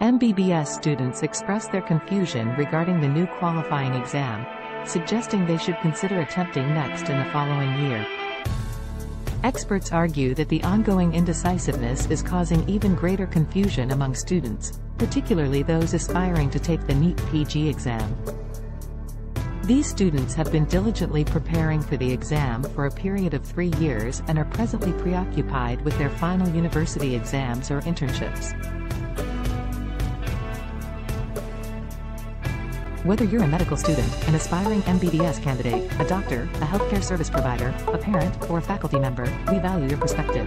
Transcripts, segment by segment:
MBBS students expressed their confusion regarding the new qualifying exam, suggesting they should consider attempting next in the following year. Experts argue that the ongoing indecisiveness is causing even greater confusion among students, particularly those aspiring to take the NEET PG exam. These students have been diligently preparing for the exam for a period of three years and are presently preoccupied with their final university exams or internships. Whether you're a medical student, an aspiring MBBS candidate, a doctor, a healthcare service provider, a parent, or a faculty member, we value your perspective.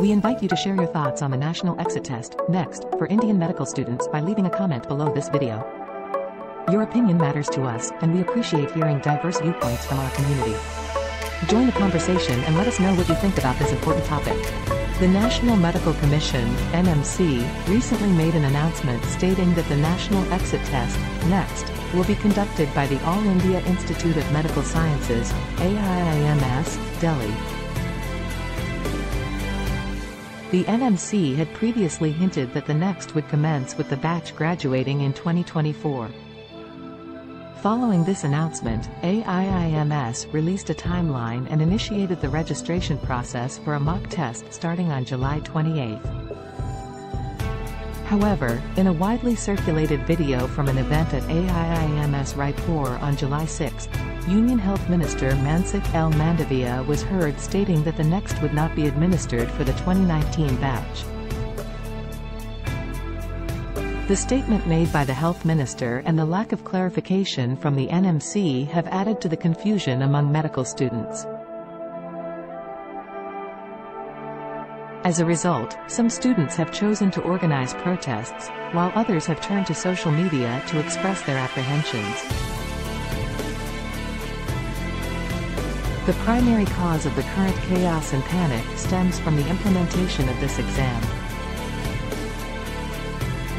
We invite you to share your thoughts on the National Exit Test, NEXT, for Indian medical students by leaving a comment below this video. Your opinion matters to us, and we appreciate hearing diverse viewpoints from our community. Join the conversation and let us know what you think about this important topic. The National Medical Commission, NMC, recently made an announcement stating that the National Exit Test, NEXT, will be conducted by the All India Institute of Medical Sciences, AIIMS, Delhi. The NMC had previously hinted that the NEXT would commence with the batch graduating in 2024. Following this announcement, AIIMS released a timeline and initiated the registration process for a mock test starting on July 28. However, in a widely circulated video from an event at AIIMS Raipur on July 6, Union Health Minister Mansukh L. Mandavia was heard stating that the next would not be administered for the 2019 batch. The statement made by the health minister and the lack of clarification from the NMC have added to the confusion among medical students. As a result, some students have chosen to organize protests, while others have turned to social media to express their apprehensions. The primary cause of the current chaos and panic stems from the implementation of this exam.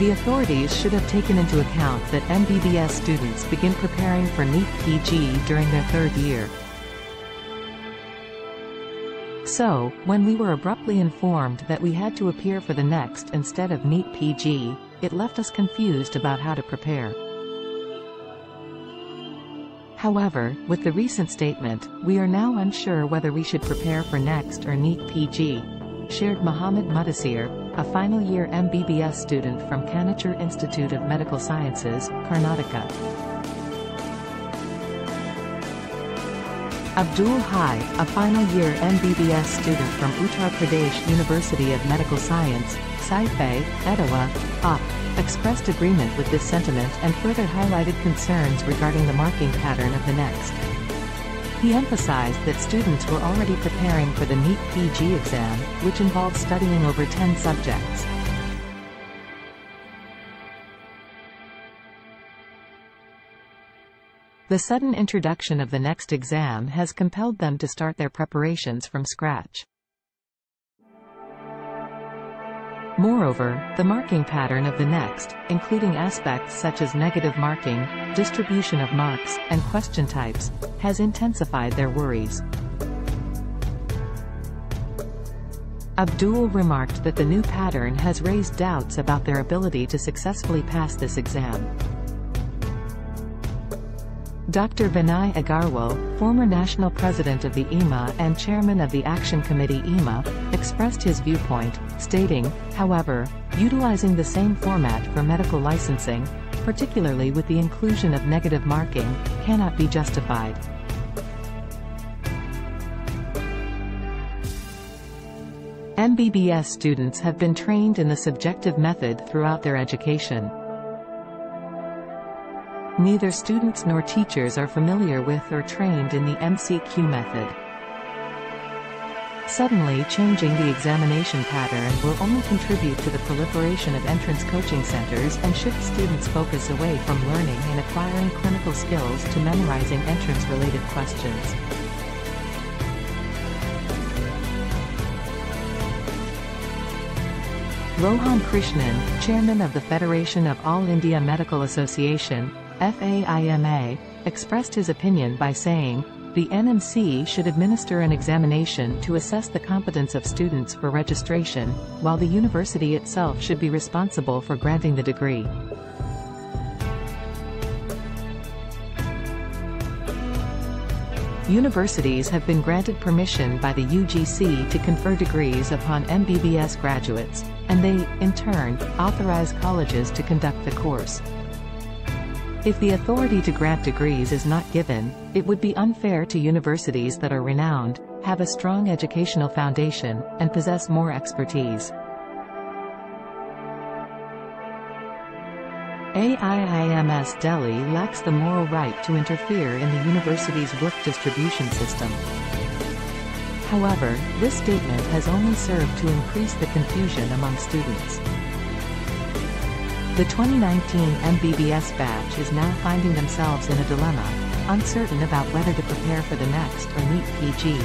The authorities should have taken into account that MBBS students begin preparing for NEET PG during their third year. So, when we were abruptly informed that we had to appear for the next instead of NEET PG, it left us confused about how to prepare. However, with the recent statement, we are now unsure whether we should prepare for next or NEET PG, shared Muhammad Mudassir, a final year MBBS student from Kanachur Institute of Medical Sciences, Karnataka. Abdul Hai, a final year MBBS student from Uttar Pradesh University of Medical Science, Saifai, Etawah, UP, expressed agreement with this sentiment and further highlighted concerns regarding the marking pattern of the next. He emphasized that students were already preparing for the NEET PG exam, which involved studying over 10 subjects. The sudden introduction of the next exam has compelled them to start their preparations from scratch. Moreover, the marking pattern of the next, including aspects such as negative marking, distribution of marks, and question types, has intensified their worries. Abdul remarked that the new pattern has raised doubts about their ability to successfully pass this exam. Dr. Vinay Agarwal, former national president of the IMA and chairman of the Action Committee IMA, expressed his viewpoint, stating, however, utilizing the same format for medical licensing, particularly with the inclusion of negative marking, cannot be justified. MBBS students have been trained in the subjective method throughout their education. Neither students nor teachers are familiar with or trained in the MCQ method. Suddenly changing the examination pattern will only contribute to the proliferation of entrance coaching centers and shift students' focus away from learning and acquiring clinical skills to memorizing entrance-related questions. Rohan Krishnan, chairman of the Federation of All India Medical Association, FAIMA, expressed his opinion by saying, The NMC should administer an examination to assess the competence of students for registration, while the university itself should be responsible for granting the degree. Universities have been granted permission by the UGC to confer degrees upon MBBS graduates, and they, in turn, authorize colleges to conduct the course. If the authority to grant degrees is not given, it would be unfair to universities that are renowned, have a strong educational foundation, and possess more expertise. AIIMS Delhi lacks the moral right to interfere in the university's work distribution system. However, this statement has only served to increase the confusion among students. The 2019 MBBS batch is now finding themselves in a dilemma, uncertain about whether to prepare for the next or NEET PG,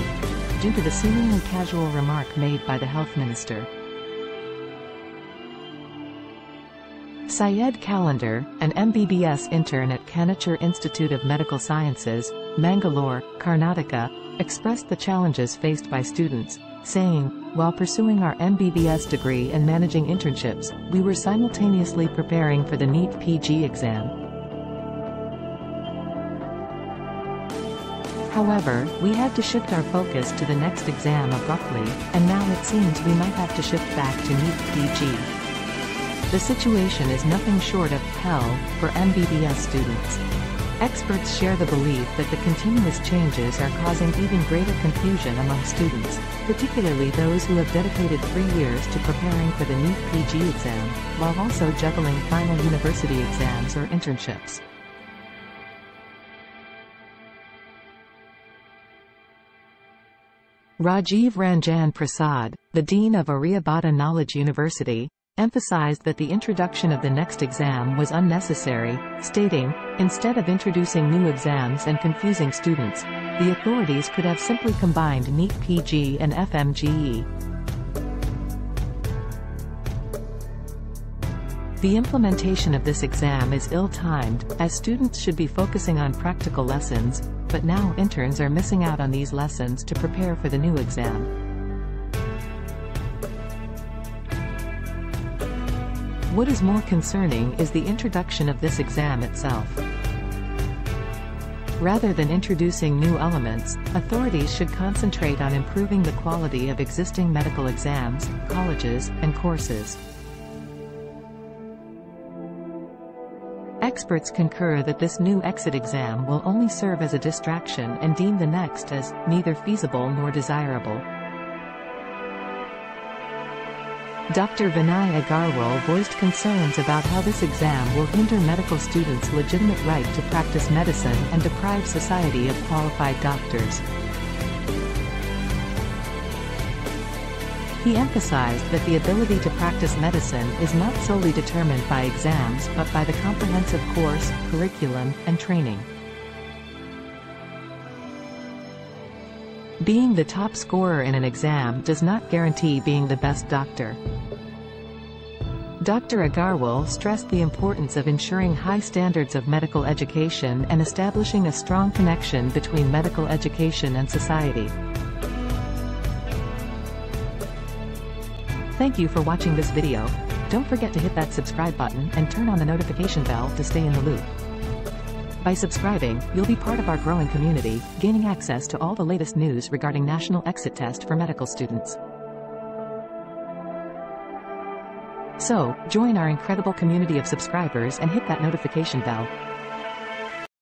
due to the seemingly casual remark made by the health minister. Syed Calendar, an MBBS intern at Kanachur Institute of Medical Sciences, Mangalore, Karnataka, expressed the challenges faced by students, saying, while pursuing our MBBS degree and managing internships, we were simultaneously preparing for the NEET PG exam. However, we had to shift our focus to the next exam abruptly, and now it seems we might have to shift back to NEET PG. The situation is nothing short of hell for MBBS students. Experts share the belief that the continuous changes are causing even greater confusion among students, particularly those who have dedicated three years to preparing for the NEET PG exam, while also juggling final university exams or internships. Rajiv Ranjan Prasad, the Dean of Aryabhatta Knowledge University, emphasized that the introduction of the next exam was unnecessary, stating, instead of introducing new exams and confusing students, the authorities could have simply combined NEET PG and FMGE. The implementation of this exam is ill-timed, as students should be focusing on practical lessons, but now interns are missing out on these lessons to prepare for the new exam. What is more concerning is the introduction of this exam itself. Rather than introducing new elements, authorities should concentrate on improving the quality of existing medical exams, colleges, and courses. Experts concur that this new exit exam will only serve as a distraction and deem the next as neither feasible nor desirable. Dr. Vinay Agarwal voiced concerns about how this exam will hinder medical students' legitimate right to practice medicine and deprive society of qualified doctors. He emphasized that the ability to practice medicine is not solely determined by exams but by the comprehensive course, curriculum, and training. Being the top scorer in an exam does not guarantee being the best doctor. Dr. Agarwal stressed the importance of ensuring high standards of medical education and establishing a strong connection between medical education and society. Thank you for watching this video. Don't forget to hit that subscribe button and turn on the notification bell to stay in the loop. By subscribing, you'll be part of our growing community, gaining access to all the latest news regarding National Exit Test for medical students. So, join our incredible community of subscribers and hit that notification bell.